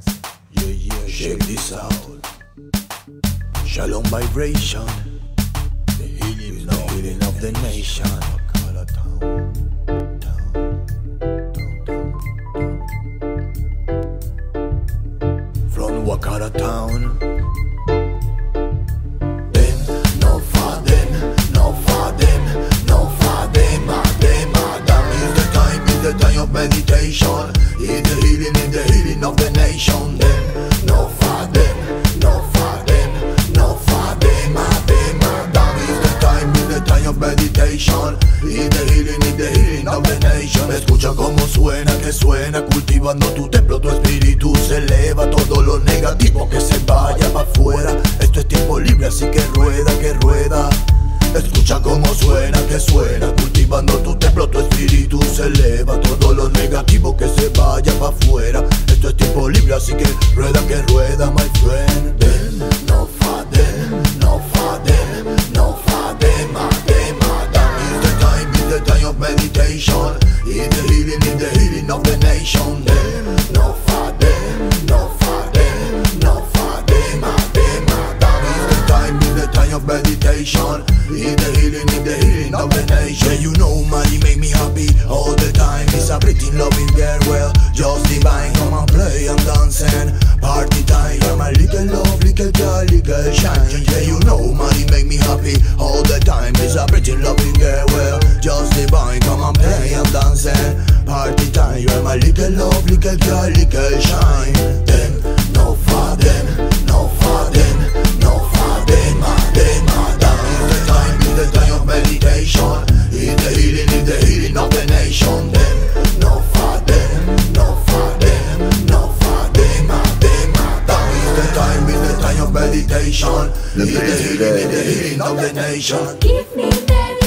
sense. Yeah, yeah, check this out. Shalom vibration. The healing, the healing of the nation. From Wakara town. Them, no for no for no for them, them, them. Is the time, is the time of meditation. Escucha cómo suena, que suena, cultivando tu templo, tu espíritu se eleva, todo lo negativo que se vaya para afuera. Esto es tiempo libre, así que rueda, que rueda. Escucha cómo suena, que suena, cultivando tu templo, tu espíritu se eleva, todo lo negativo que se vaya para afuera. Esto es tiempo libre, así que rueda, que rueda, my friend. In the healing, in the healing of the nation. Them, no for them, no for them, no for them, ah, them, ah, them. Is the time, is the time of meditation, in the healing, in the healing of the nation. Yeah, you know, money make me happy all the my little love, little girl, little shine. Them, no for them, no for them, no for them, ah, them, ah, them. Is the time, is the time of meditation. In the healing, in the healing of the nation. Them, no for them, no for them, no for them, ah, them, ah, them. Is the time, is the time of meditation. In the healing, in the healing of the nation. Give me meditation,